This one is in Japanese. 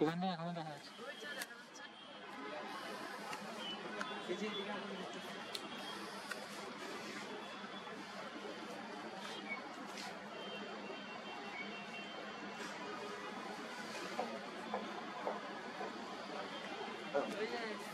Gönde, gönde halt. Oh, yeah.